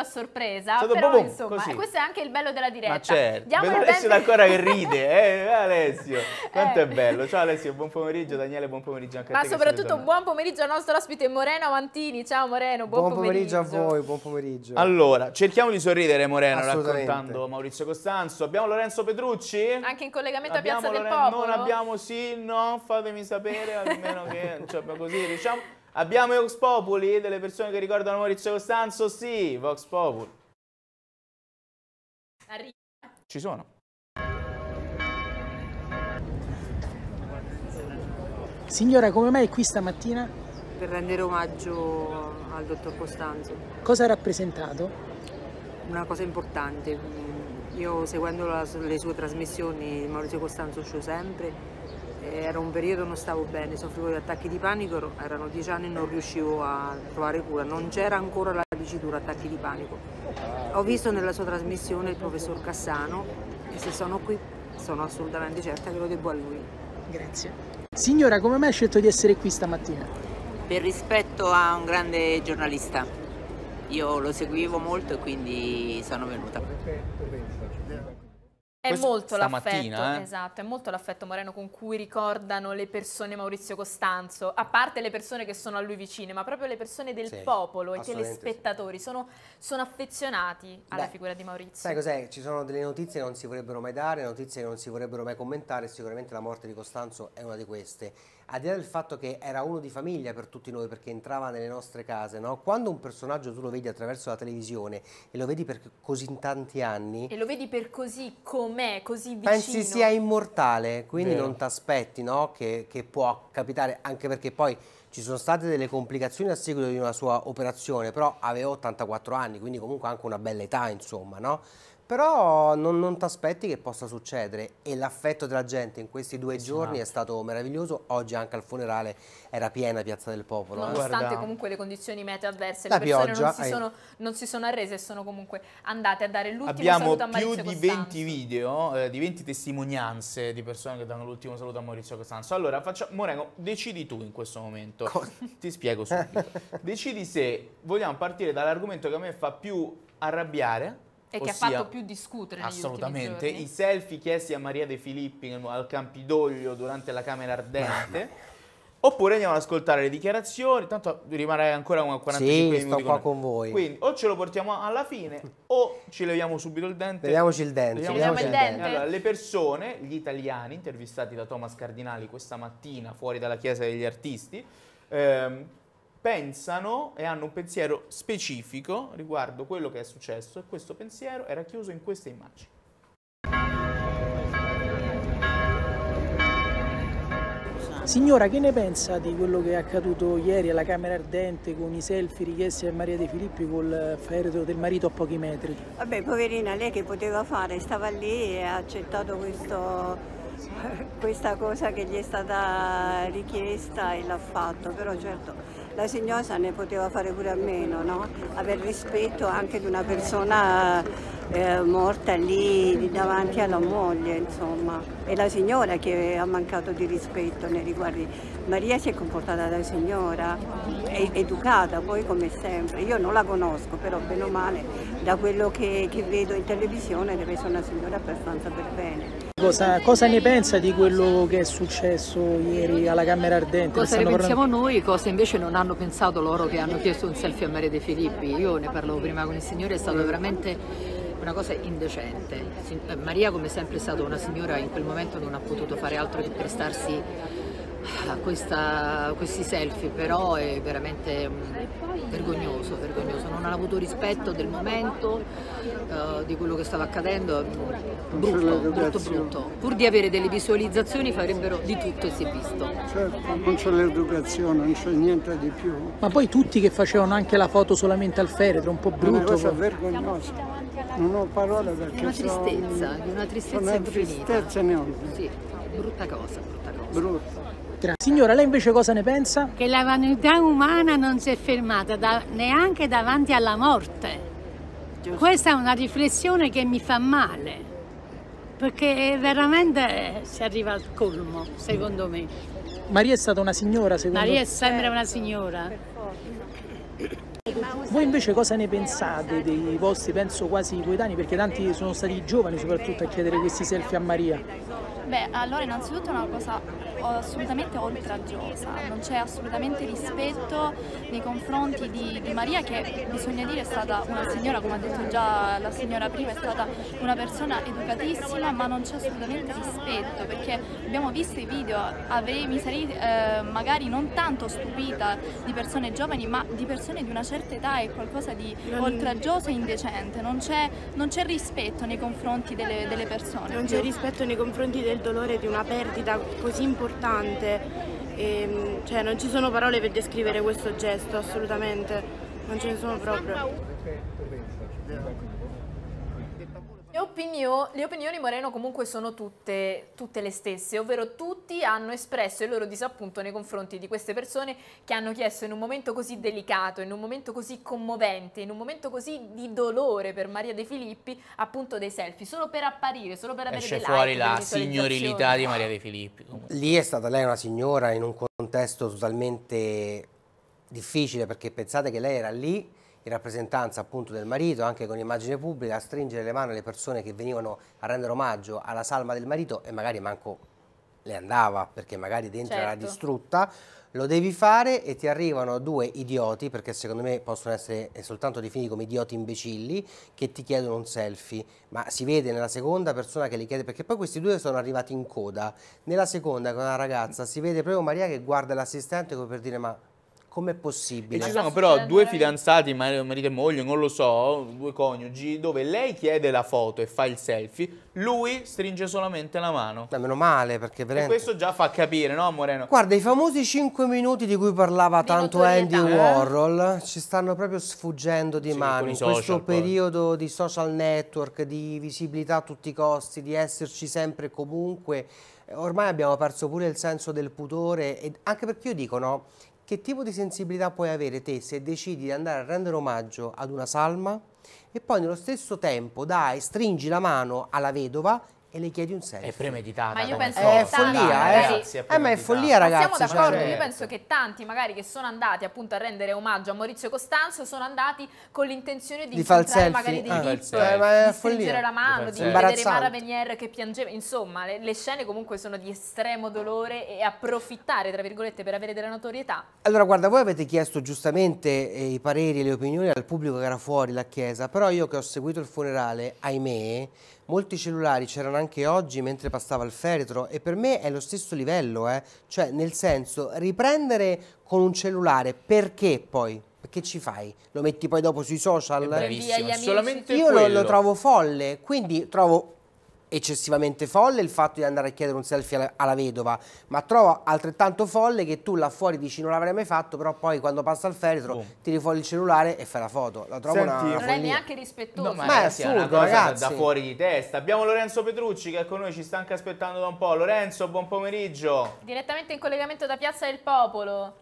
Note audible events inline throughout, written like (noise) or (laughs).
a sorpresa, Stato però boom, insomma, così. questo è anche il bello della diretta. Ma certo, Diamo vedo Alessio ben- ancora che ride, (laughs) eh, Alessio, quanto Eh. è bello. Ciao Alessio, buon pomeriggio, Daniele, buon pomeriggio anche a Ma te. che sei soprattutto buon pomeriggio al nostro ospite Moreno Amantini. Ciao Moreno, buon, Buon pomeriggio a voi, buon pomeriggio. Allora, cerchiamo di sorridere Moreno raccontando Maurizio Costanzo. Abbiamo Lorenzo Petrucci? Anche in collegamento Abbiamo a Piazza del Loren- Popolo. Non abbiamo sì, no, fatemi sapere, almeno che cioè, così diciamo. Abbiamo i Vox Populi, delle persone che ricordano Maurizio Costanzo? Sì, Vox Populi. Arri- Ci sono. Signora, come mai è qui stamattina? per rendere omaggio al dottor Costanzo. Cosa ha rappresentato? Una cosa importante, io seguendo la- le sue trasmissioni, Maurizio Costanzo uscivo sempre, era un periodo non stavo bene, soffrivo di attacchi di panico, erano dieci anni e non riuscivo a trovare cura, non c'era ancora la dicitura attacchi di panico. Ho visto nella sua trasmissione il professor Cassano e se sono qui sono assolutamente certa che lo debbo a lui. Grazie. Signora, come mai ha scelto di essere qui stamattina? Per rispetto a un grande giornalista. Io lo seguivo molto e quindi sono venuta. È Questo molto l'affetto, eh? esatto, è molto l'affetto Moreno con cui ricordano le persone Maurizio Costanzo, a parte le persone che sono a lui vicine, ma proprio le persone del Sì, popolo, i telespettatori, sono, sono affezionati alla Beh, figura di Maurizio. Sai cos'è? Ci sono delle notizie che non si vorrebbero mai dare, notizie che non si vorrebbero mai commentare, sicuramente la morte di Costanzo è una di queste. Al di là del fatto che era uno di famiglia per tutti noi perché entrava nelle nostre case, no? quando un personaggio tu lo vedi attraverso la televisione e lo vedi per così tanti anni, E lo vedi per così com'è, così vicino. pensi sia immortale, quindi Vero. non ti aspetti no? che, che può capitare, anche perché poi ci sono state delle complicazioni a seguito di una sua operazione, però aveva 84 anni, quindi comunque anche una bella età, insomma, no? Però non, non ti aspetti che possa succedere e l'affetto della gente in questi due giorni è stato meraviglioso, oggi anche al funerale era piena Piazza del Popolo. eh. Nonostante Guarda. comunque le condizioni meteo avverse, La le persone pioggia, non, si sono, non si sono arrese e sono comunque andate a dare l'ultimo Abbiamo saluto a più Maurizio di Costanzo. 20 video, eh, di 20 testimonianze di persone che danno l'ultimo saluto a Maurizio Costanzo. Allora, faccia- Moreno, decidi tu in questo momento. Ti spiego subito. (laughs) decidi se vogliamo partire dall'argomento che a me fa più arrabbiare. E che ha ossia- fatto più discutere negli Assolutamente, i selfie chiesti a Maria De Filippi al Campidoglio durante la Camera Ardente. Oppure andiamo ad ascoltare le dichiarazioni, tanto rimarrai ancora un 45 Sì, minuti sto qua noi. con voi. Quindi o ce lo portiamo alla fine o ci leviamo subito il dente. Leviamoci il dente. Ci leviamo il dente. Allora, le persone, gli italiani intervistati da Thomas Cardinali questa mattina fuori dalla Chiesa degli Artisti, ehm, pensano e hanno un pensiero specifico riguardo quello che è successo e questo pensiero era chiuso in queste immagini. Signora, che ne pensa di quello che è accaduto ieri alla Camera Ardente con i selfie richiesti a Maria De Filippi col feretro del marito a pochi metri? Vabbè, poverina, lei che poteva fare? Stava lì e ha accettato questo- (laughs) questa cosa che gli è stata richiesta e l'ha fatto, però certo la signora ne poteva fare pure a meno, no? Aver rispetto anche di una persona eh, morta lì davanti alla moglie, insomma. E la signora che ha mancato di rispetto nei riguardi. Maria si è comportata da signora, è educata poi come sempre. Io non la conosco, però bene o male, da quello che, che vedo in televisione deve essere una signora abbastanza per bene. Cosa, cosa ne pensa di quello che è successo ieri alla Camera Ardente? Cosa ne pensiamo parlando- noi, cosa invece non hanno pensato loro che hanno chiesto un selfie a Maria De Filippi? Io ne parlavo prima con il signore, è stato veramente una cosa indecente. Maria come sempre è stata una signora in quel momento non ha potuto fare altro che prestarsi questa- a questi selfie, però è veramente mm, vergognoso, vergognoso. Non hanno avuto rispetto del momento, eh, di quello che stava accadendo, brutto, brutto, brutto. Pur di avere delle visualizzazioni farebbero di tutto e si è visto. Certo, non c'è l'educazione, non c'è niente di più. Ma poi tutti che facevano anche la foto solamente al feretro, un po' È una brutto. cosa vergognosa. Non ho parole perché Una sono- tristezza, di una tristezza sono una infinita. tristezza enorme, Sì, brutta cosa, brutta cosa. brutta. Grazie. Signora, lei invece cosa ne pensa? che la vanità umana non si è fermata da- neanche davanti alla morte. Questa è una riflessione che mi fa male, perché veramente si arriva al colmo, secondo me. Maria è stata una signora, secondo Maria è sempre una signora. Voi invece cosa ne pensate dei vostri, penso quasi coetanei, perché tanti sono stati giovani soprattutto a chiedere questi selfie a Maria? Beh, allora innanzitutto è una cosa assolutamente oltraggiosa, non c'è assolutamente rispetto nei confronti di, di, Maria che bisogna dire è stata una signora, come ha detto già la signora prima, è stata una persona educatissima ma non c'è assolutamente rispetto perché abbiamo visto i video, avrei, mi sarei eh, magari non tanto stupita di persone giovani ma di persone di una certa età è qualcosa di oltraggioso e indecente, non c'è, rispetto nei confronti delle, delle persone. Non c'è rispetto nei confronti del dolore di una perdita così importante, e, ehm, cioè non ci sono parole per descrivere questo gesto, assolutamente, non ce ne sono proprio. Le, opinio- le, opinioni Moreno comunque sono tutte, tutte, le stesse, ovvero tutti hanno espresso il loro disappunto nei confronti di queste persone che hanno chiesto in un momento così delicato, in un momento così commovente, in un momento così di dolore per Maria De Filippi, appunto dei selfie, solo per apparire, solo per avere Esce dei fuori like, la signorilità di Maria De Filippi. Comunque. Lì è stata lei una signora in un contesto totalmente difficile perché pensate che lei era lì in rappresentanza appunto del marito, anche con immagine pubblica, a stringere le mani alle persone che venivano a rendere omaggio alla salma del marito e magari manco le andava perché magari dentro certo. era distrutta, lo devi fare e ti arrivano due idioti, perché secondo me possono essere soltanto definiti come idioti imbecilli, che ti chiedono un selfie, ma si vede nella seconda persona che li chiede, perché poi questi due sono arrivati in coda, nella seconda con una ragazza si vede proprio Maria che guarda l'assistente come per dire ma Com'è possibile? E ci sono però due fidanzati, marito e moglie, non lo so, due coniugi, dove lei chiede la foto e fa il selfie, lui stringe solamente la mano. Beh, meno male, perché veramente... E questo già fa capire, no Moreno? Guarda, i famosi 5 minuti di cui parlava di tanto Andy eh? Warhol ci stanno proprio sfuggendo di sì, mano in questo poi. periodo di social network, di visibilità a tutti i costi, di esserci sempre e comunque. Ormai abbiamo perso pure il senso del pudore, e anche perché io dico, no, che tipo di sensibilità puoi avere te se decidi di andare a rendere omaggio ad una salma? E poi nello stesso tempo dai, stringi la mano alla vedova e le chiedi un selfie. È premeditata. Ma io penso è che follia, eh. È eh, ma è follia, ragazzi. Ma siamo d'accordo, cioè... io penso che tanti magari che sono andati appunto a rendere omaggio a Maurizio Costanzo sono andati con l'intenzione di, di incontrare magari dei ah, VIP, eh, di stringere la mano, di, di vedere Mara Venier che piangeva. Insomma, le, le, scene comunque sono di estremo dolore e approfittare, tra virgolette, per avere della notorietà. Allora, guarda, voi avete chiesto giustamente eh, i pareri e le opinioni al pubblico che era fuori la chiesa, però io che ho seguito il funerale, ahimè, molti cellulari c'erano anche oggi mentre passava il feretro e per me è lo stesso livello, eh? cioè nel senso riprendere con un cellulare perché poi? Che ci fai? Lo metti poi dopo sui social? È bravissimo, solamente Io lo, lo trovo folle, quindi trovo eccessivamente folle il fatto di andare a chiedere un selfie alla, alla, vedova, ma trovo altrettanto folle che tu là fuori dici non l'avrei mai fatto, però poi quando passa il feretro oh. tiri fuori il cellulare e fai la foto. La trovo Senti, una Non è neanche rispettoso. No, ma, ma è assurdo, ragazzi. da fuori di testa. Abbiamo Lorenzo Petrucci che è con noi, ci sta anche aspettando da un po'. Lorenzo, buon pomeriggio. Direttamente in collegamento da Piazza del Popolo.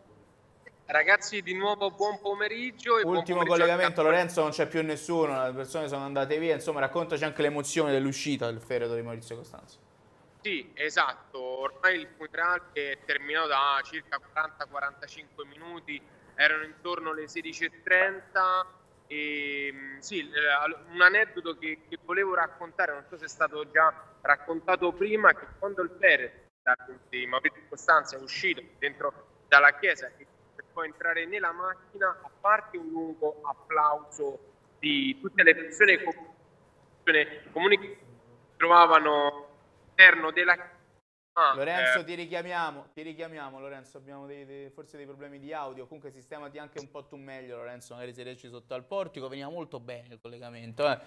Ragazzi, di nuovo buon pomeriggio. Ultimo buon pomeriggio collegamento, Lorenzo, non c'è più nessuno, le persone sono andate via. Insomma, raccontaci anche l'emozione dell'uscita del feretro di Maurizio Costanzo. Sì, esatto. Ormai il funerale è terminato da circa 40-45 minuti, erano intorno alle 16.30. E, mm, sì, un aneddoto che, che, volevo raccontare, non so se è stato già raccontato prima, che quando il feretro di Maurizio Costanzo è uscito dentro dalla chiesa e può entrare nella macchina, a parte un lungo applauso di tutte le persone che si trovavano all'interno della chiesa. Lorenzo, eh. ti richiamiamo, ti richiamiamo Lorenzo, abbiamo dei, dei, forse dei problemi di audio, comunque sistemati anche un po' tu meglio Lorenzo, magari se riesci sotto al portico, veniva molto bene il collegamento. Eh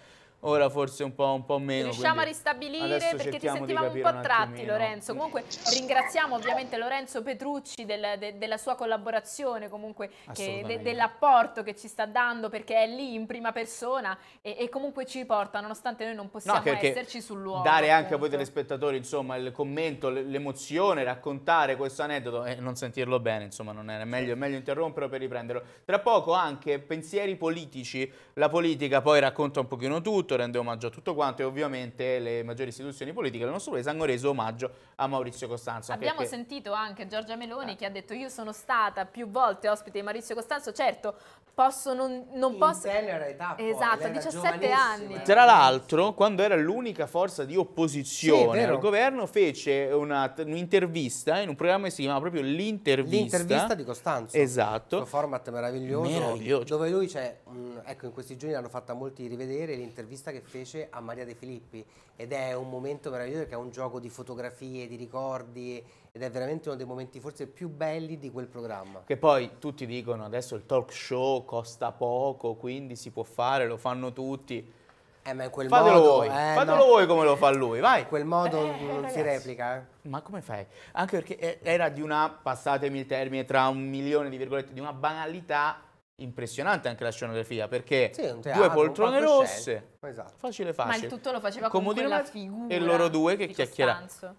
ora forse un po', un po meno. Riusciamo a ristabilire perché ti sentivamo un po' tratti Lorenzo. Comunque ringraziamo ovviamente Lorenzo Petrucci del, de, della sua collaborazione, comunque de, dell'apporto che ci sta dando perché è lì in prima persona e, e comunque ci porta nonostante noi non possiamo no, esserci sul luogo. Dare appunto. anche a voi telespettatori insomma il commento, l'emozione, raccontare questo aneddoto e non sentirlo bene, insomma non è meglio, meglio interromperlo per riprenderlo. Tra poco anche pensieri politici, la politica poi racconta un pochino tutto tutto, rende omaggio a tutto quanto e ovviamente le maggiori istituzioni politiche del nostro paese hanno reso omaggio a Maurizio Costanzo. Abbiamo perché- sentito anche Giorgia Eh. Meloni che ha detto io sono stata più volte ospite di Maurizio Costanzo, certo posso non, non posso... tenera età poi, Esatto, lei era 17 anni. Tra l'altro, quando era l'unica forza di opposizione Sì, al governo, fece una- un'intervista in un programma che si chiamava proprio L'intervista. L'intervista di Costanzo. Esatto. Un format meraviglioso, Meraviglioso. dove lui c'è, mm, ecco in questi giorni l'hanno fatta molti rivedere l'intervista che fece a Maria De Filippi ed è un momento meraviglioso perché è un gioco di fotografie, di ricordi ed è veramente uno dei momenti forse più belli di quel programma. Che poi tutti dicono adesso il talk show costa poco, quindi si può fare, lo fanno tutti. Eh, ma in quel Fatelo modo, voi, eh, fatelo no. voi come lo fa lui, vai. In quel modo Eh, non si ragazzi. replica, eh. Ma come fai? Anche perché eh, era di una, passatemi il termine, tra un milione di virgolette, di una banalità impressionante anche la scenografia, perché Sì, un due teatro, poltrone rosse. Esatto. facile Ma facile. il tutto lo faceva con Comodino quella figura E loro due che. Costanzo.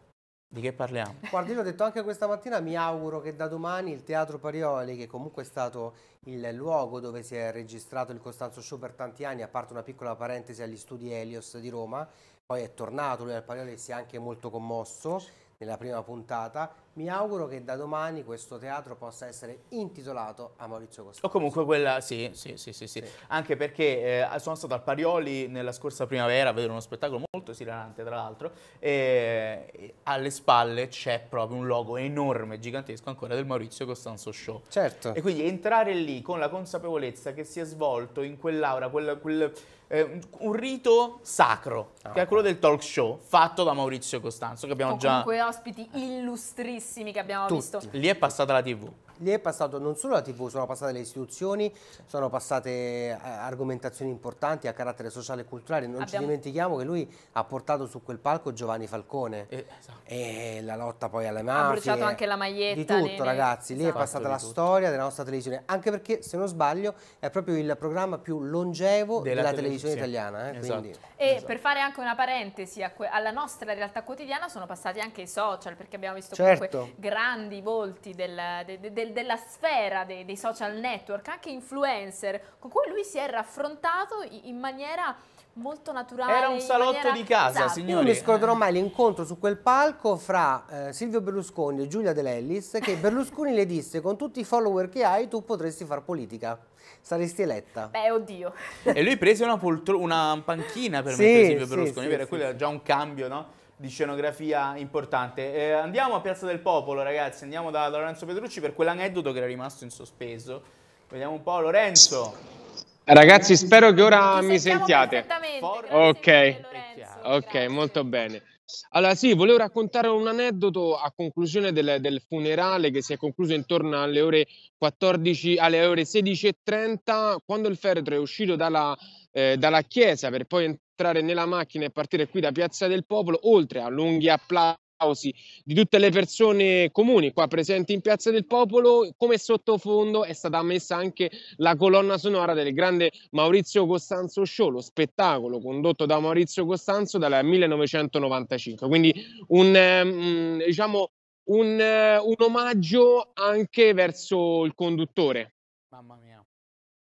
Di che parliamo? Guarda, io l'ho detto anche questa mattina, mi auguro che da domani il Teatro Parioli, che comunque è stato il luogo dove si è registrato il Costanzo Show per tanti anni, a parte una piccola parentesi agli studi Helios di Roma, poi è tornato lui al Parioli e si è anche molto commosso nella prima puntata, mi auguro che da domani questo teatro possa essere intitolato a Maurizio Costanzo. O comunque quella, sì, sì, sì, sì, sì. Anche perché eh, sono stato al Parioli nella scorsa primavera a vedere uno spettacolo molto esilarante, tra l'altro, e, e alle spalle c'è proprio un logo enorme, gigantesco ancora del Maurizio Costanzo Show. Certo. E quindi entrare lì con la consapevolezza che si è svolto in quell'aura, quel, quel, eh, un- rito sacro, che è quello del talk show, fatto da Maurizio Costanzo, che abbiamo Con già... comunque ospiti illustrissimi che abbiamo visto. Lì è passata la TV. Lì è passato non solo la TV, sono passate le istituzioni, sono passate eh, argomentazioni importanti a carattere sociale e culturale. Non ci Abbiamo- dimentichiamo che lui ha portato su quel palco Giovanni Falcone e la lotta poi alle mafie. Ha bruciato anche la maglietta. Di tutto, nei- nei- ragazzi. Lì è Esatto. passata la storia della nostra televisione. Anche perché, se non sbaglio, è proprio il programma più longevo Della della, televisione, televisione italiana. eh, esatto. quindi- E per fare anche una parentesi alla nostra realtà quotidiana sono passati anche i social perché abbiamo visto Certo. comunque grandi volti del- de- de- del- della sfera dei, dei social network, anche influencer con cui lui si è raffrontato in maniera molto naturale. Era un salotto maniera- di casa, Esatto. Io non mi scorderò mai l'incontro su quel palco fra eh, Silvio Berlusconi e Giulia De Lellis che (laughs) Berlusconi le disse con tutti i follower che hai tu potresti far politica, saresti eletta. Beh, oddio. E lui prese una, una panchina per (laughs) Sì, mettere Silvio sì, Berlusconi, sì, vero? sì, quello era già un cambio no? Di scenografia importante. Eh, andiamo a Piazza del Popolo, ragazzi, andiamo da, da Lorenzo Petrucci per quell'aneddoto che era rimasto in sospeso. Vediamo un po', Lorenzo. Ragazzi, spero che ora Ti mi sentiate. Ok, Lorenzo. ok, molto bene. Allora, sì, volevo raccontare un aneddoto a conclusione del, del funerale che si è concluso intorno alle ore 14, alle ore 16.30, quando il feretro è uscito dalla, eh, dalla chiesa per poi entrare nella macchina e partire qui da Piazza del Popolo, oltre a lunghi applausi di tutte le persone comuni qua presenti in Piazza del Popolo, come sottofondo è stata messa anche la colonna sonora del grande Maurizio Costanzo Show, lo spettacolo condotto da Maurizio Costanzo dal 1995. Quindi un, ehm, diciamo, un, eh, un omaggio anche verso il conduttore. Mamma mia.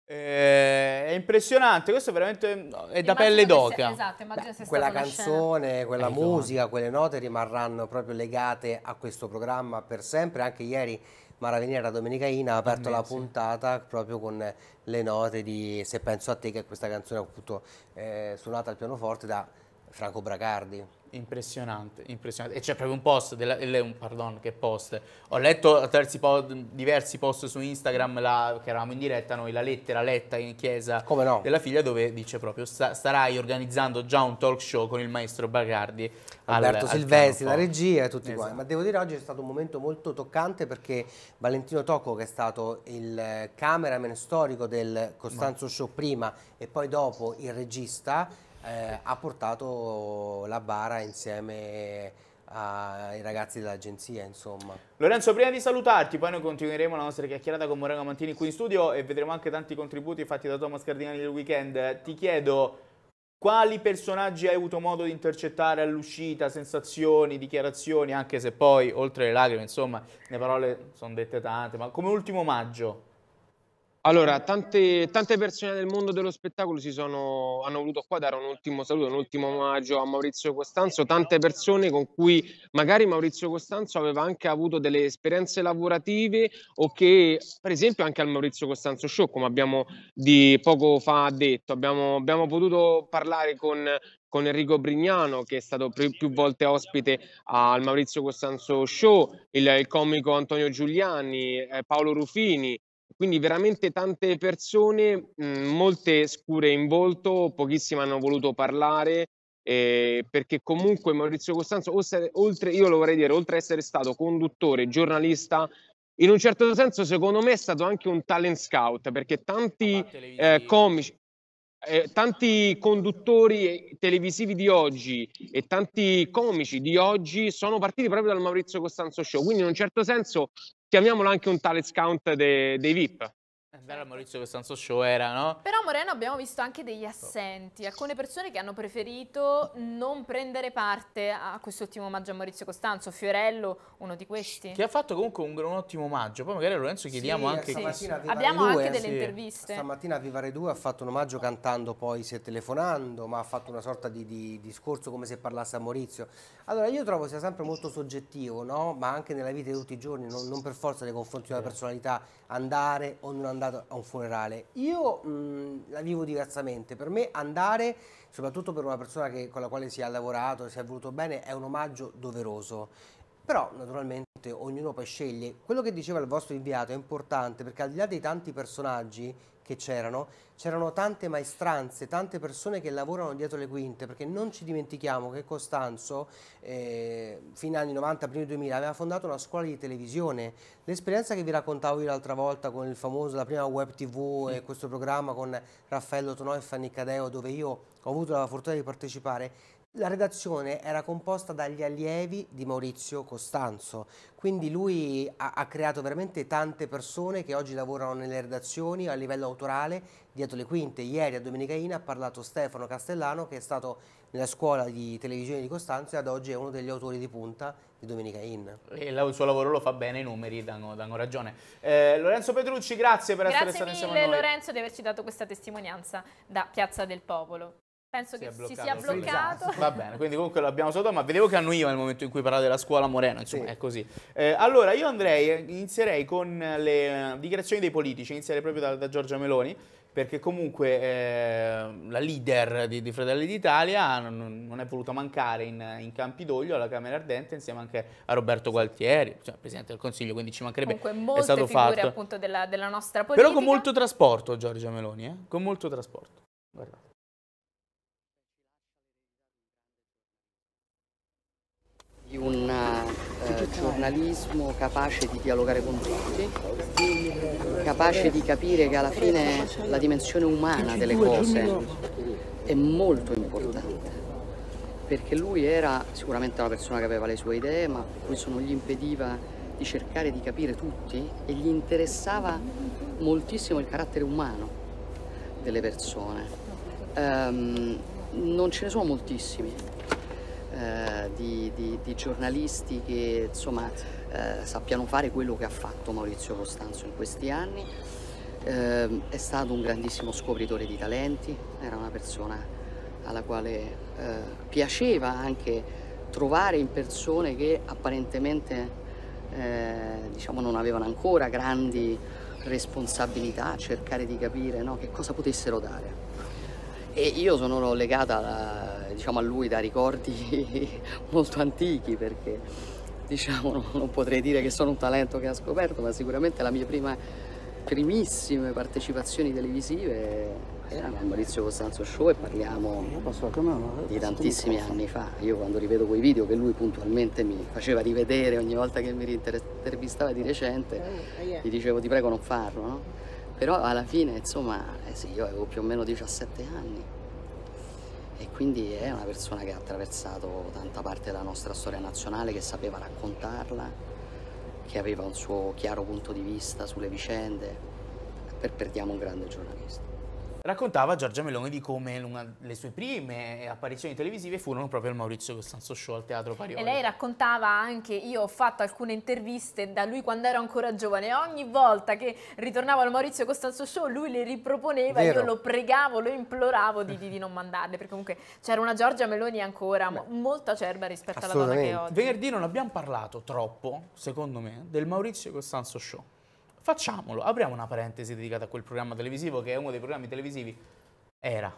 Eh, è impressionante, questo è veramente è da Immagino pelle d'oca. Esatto, immagino Quella stata una scena- canzone, quella Eh, musica, quelle note rimarranno proprio legate a questo programma per sempre. Anche ieri Maraveniera Domenicaina ha aperto la Mesi. puntata proprio con le note di Se penso a te, che è questa canzone appunto eh, suonata al pianoforte da Franco Bracardi. Impressionante, impressionante. E c'è proprio un post, della, un, pardon, che post. Ho letto attraverso diversi post su Instagram, la- che eravamo in diretta noi, la lettera letta in chiesa no? della figlia dove dice proprio sta- starai organizzando già un talk show con il maestro Bagardi. al- Alberto al Silvestri, la pianoforte. regia e tutti Esatto. quanti. Ma devo dire oggi è stato un momento molto toccante perché Valentino Tocco, che è stato il cameraman storico del Costanzo Show prima e poi dopo il regista, eh, ha portato la bara insieme ai ragazzi dell'agenzia, insomma. Lorenzo, prima di salutarti, poi noi continueremo la nostra chiacchierata con Moreno Mantini qui in studio e vedremo anche tanti contributi fatti da Thomas Cardinali del weekend. Ti chiedo quali personaggi hai avuto modo di intercettare all'uscita, sensazioni, dichiarazioni, anche se poi, oltre le lacrime, insomma, le parole sono dette tante, ma come ultimo omaggio. Allora, tante, tante persone del mondo dello spettacolo sono, hanno voluto qua dare un ultimo saluto, un ultimo omaggio a Maurizio Costanzo, tante persone con cui magari Maurizio Costanzo aveva anche avuto delle esperienze lavorative o che, per esempio, anche al Maurizio Costanzo Show, come abbiamo di poco fa detto, abbiamo, abbiamo potuto parlare con, con Enrico Brignano, che è stato più, più volte ospite al Maurizio Costanzo Show, il, il comico Antonio Giuliani, eh, Paolo Rufini, quindi veramente tante persone, mh, molte scure in volto, pochissime hanno voluto parlare, eh, perché comunque Maurizio Costanzo, oltre, io lo vorrei dire, oltre ad essere stato conduttore, giornalista, in un certo senso secondo me è stato anche un talent scout, perché tanti eh, comici, eh, tanti conduttori televisivi di oggi e tanti comici di oggi sono partiti proprio dal Maurizio Costanzo Show, quindi in un certo senso chiamiamolo anche un talent scout dei, dei VIP. Vero Maurizio Costanzo Show era, no? Però Moreno abbiamo visto anche degli assenti, alcune persone che hanno preferito non prendere parte a quest'ultimo omaggio a Maurizio Costanzo, Fiorello, uno di questi. Che ha fatto comunque un, un ottimo omaggio, poi magari a Lorenzo chiediamo Sì, anche... a Abbiamo Vivare anche due, delle sì. interviste. Stamattina a Vivare 2 ha fatto un omaggio cantando, poi si è telefonando, ma ha fatto una sorta di, di discorso come se parlasse a Maurizio. Allora io trovo sia sempre molto soggettivo, no? ma anche nella vita di tutti i giorni, non, non per forza nei confronti di una personalità, andare o non andare a un funerale. Io mh, la vivo diversamente, per me andare, soprattutto per una persona che- con la quale si è lavorato, si è voluto bene, è un omaggio doveroso. Però naturalmente ognuno poi sceglie. Quello che diceva il vostro inviato è importante perché al di là dei tanti personaggi che c'erano, c'erano tante maestranze, tante persone che lavorano dietro le quinte, perché non ci dimentichiamo che Costanzo, eh, fine anni 90, primi 2000, aveva fondato una scuola di televisione. L'esperienza che vi raccontavo io l'altra volta con il famoso, la prima web tv e questo programma con Raffaello Tonò e Fanny Cadeo, dove io ho avuto la fortuna di partecipare, la redazione era composta dagli allievi di Maurizio Costanzo, quindi lui ha, ha creato veramente tante persone che oggi lavorano nelle redazioni a livello autorale dietro le quinte. Ieri a Domenica In ha parlato Stefano Castellano che è stato nella scuola di televisione di Costanzo e ad oggi è uno degli autori di punta di Domenica In. E il suo lavoro lo fa bene, i numeri danno, danno ragione. Eh, Lorenzo Petrucci, grazie per essere Grazie stato insieme a mille noi. Lorenzo di averci dato questa testimonianza da Piazza del Popolo. Penso Si è che si sia bloccato. (laughs) Va bene, quindi comunque l'abbiamo salutato, ma vedevo che annuiva nel momento in cui parlava della scuola Moreno, insomma, è così. Eh, allora, io andrei, inizierei con le eh, dichiarazioni dei politici, inizierei proprio da, da Giorgia Meloni, perché comunque eh, la leader di, di Fratelli d'Italia non, non è voluta mancare in, in Campidoglio alla Camera Ardente insieme anche a Roberto Gualtieri, cioè, Presidente del Consiglio, quindi ci mancherebbe, Comunque è molte stato figure fatto. appunto della, della nostra politica. Però con molto trasporto Giorgia Meloni, eh? con molto trasporto. Guardate. Di un eh, giornalismo capace di dialogare con tutti, capace di capire che alla fine la dimensione umana delle cose è molto importante, perché lui era sicuramente una persona che aveva le sue idee, ma questo non gli impediva di cercare di capire tutti e gli interessava moltissimo il carattere umano delle persone. Ehm, non ce ne sono moltissimi eh, di, di- di giornalisti che insomma eh, sappiano fare quello che ha fatto Maurizio Costanzo in questi anni. Ehm, è stato un grandissimo scopritore di talenti, era una persona alla quale eh, piaceva anche trovare in persone che apparentemente eh, diciamo non avevano ancora grandi responsabilità, cercare di capire no, che cosa potessero dare. E io sono legata da- diciamo, a lui da ricordi (laughs) molto antichi perché diciamo, non, potrei dire che sono un talento che ha scoperto, ma sicuramente la mia prima, primissime partecipazioni televisive erano al Maurizio Costanzo Show e parliamo di tantissimi anni fa. Io quando rivedo quei video che lui puntualmente mi faceva rivedere ogni volta che mi intervistava di recente, gli dicevo ti prego non farlo, no? Però alla fine, insomma, eh sì, io avevo più o meno 17 anni e quindi è una persona che ha attraversato tanta parte della nostra storia nazionale, che sapeva raccontarla, che aveva un suo chiaro punto di vista sulle vicende. Per- perdiamo un grande giornalista. Raccontava Giorgia Meloni di come una, le sue prime apparizioni televisive furono proprio al Maurizio Costanzo Show al Teatro Parioli. E lei raccontava anche, io ho fatto alcune interviste da lui quando ero ancora giovane, ogni volta che ritornavo al Maurizio Costanzo Show lui le riproponeva, Vero. io lo pregavo, lo imploravo di, di- di non mandarle, perché comunque c'era una Giorgia Meloni ancora mo- molto acerba rispetto alla donna che è oggi. Venerdì non abbiamo parlato troppo, secondo me, del Maurizio Costanzo Show. Facciamolo, apriamo una parentesi dedicata a quel programma televisivo che è uno dei programmi televisivi era.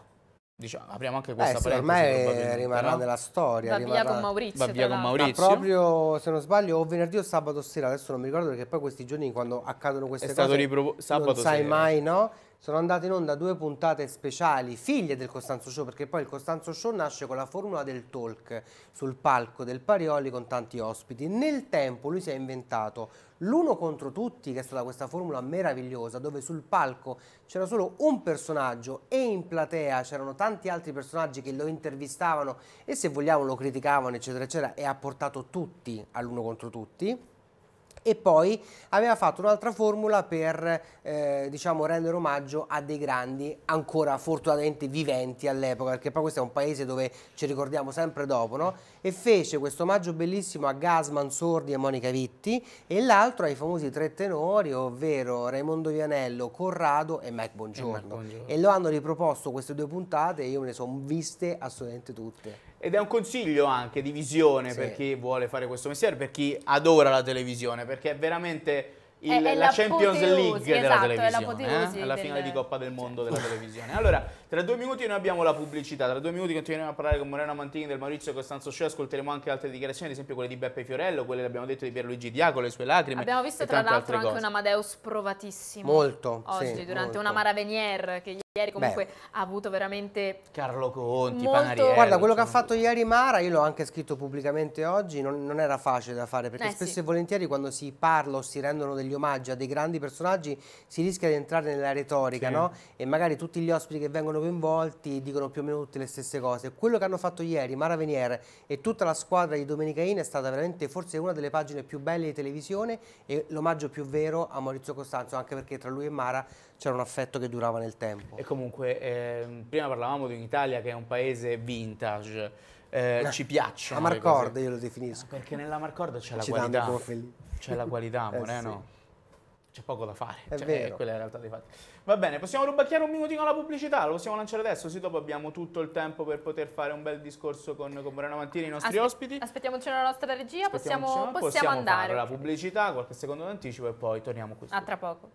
Diciamo, apriamo anche Eh, questa sì, parentesi. ormai rimarrà no? nella storia. Va via rimarrà- con Maurizio, Va via con. Maurizio. Ma proprio, se non sbaglio, o venerdì o sabato sera, adesso non mi ricordo perché poi questi giorni quando accadono queste È cose sabato non sai sera. mai, no? Sono andate in onda due puntate speciali, figlie del Costanzo Show, perché poi il Costanzo Show nasce con la formula del talk sul palco del Parioli con tanti ospiti. Nel tempo lui si è inventato l'uno contro tutti, che è stata questa formula meravigliosa, dove sul palco c'era solo un personaggio e in platea c'erano tanti altri personaggi che lo intervistavano e se vogliamo lo criticavano, eccetera, eccetera, e ha portato tutti all'uno contro tutti e poi aveva fatto un'altra formula per eh, diciamo rendere omaggio a dei grandi ancora fortunatamente viventi all'epoca perché poi questo è un paese dove ci ricordiamo sempre dopo no? e fece questo omaggio bellissimo a Gasman Sordi e Monica Vitti e l'altro ai famosi tre tenori ovvero Raimondo Vianello, Corrado e Mike Bongiorno E Mike Bongiorno. e lo hanno riproposto queste due puntate e io me ne sono viste assolutamente tutte Ed è un consiglio anche di visione Sì. per chi vuole fare questo mestiere, per chi adora la televisione, perché è veramente il- È- è la Champions l'apoteosi, League della esatto, è televisione, l'apoteosi eh? è la del- finale di Coppa del Mondo della televisione. Allora, tra due minuti noi abbiamo la pubblicità, tra due minuti continueremo a parlare con Morena Mantini del Maurizio Costanzo Show, ascolteremo anche altre dichiarazioni, ad esempio quelle di Beppe Fiorello, quelle che abbiamo detto di Pierluigi Diaco, le sue lacrime. Abbiamo visto e tra l'altro anche un Amadeus provatissimo Molto, oggi sì, durante molto. una Mara Venier che ieri comunque ha avuto veramente Carlo Conti, Molto- Panariello. Guarda, quello che ha fatto ieri Mara, io l'ho anche scritto pubblicamente oggi, non, non era facile da fare perché Eh, spesso sì. e volentieri quando si parla o si rendono degli omaggi a dei grandi personaggi si rischia di entrare nella retorica, Sì. no? E magari tutti gli ospiti che vengono coinvolti dicono più o meno tutte le stesse cose. Quello che hanno fatto ieri Mara Venier e tutta la squadra di Domenica In è stata veramente forse una delle pagine più belle di televisione e l'omaggio più vero a Maurizio Costanzo, anche perché tra lui e Mara c'era un affetto che durava nel tempo. E comunque, ehm, prima parlavamo di un'Italia che è un paese vintage, eh, ci piacciono La Marcord io lo definisco. Perché nella Marcord c'è la qualità, c'è la qualità, Eh, Moreno. C'è poco da fare, È cioè, vero. quella è la realtà dei fatti. Va bene, possiamo rubacchiare un minutino la pubblicità, lo possiamo lanciare adesso, così dopo abbiamo tutto il tempo per poter fare un bel discorso con, con Moreno Mantini, i nostri Aspe- ospiti. Aspettiamoci la nostra regia, possiamo, possiamo possiamo andare. fare la pubblicità, qualche secondo d'anticipo e poi torniamo qui. A tra poco.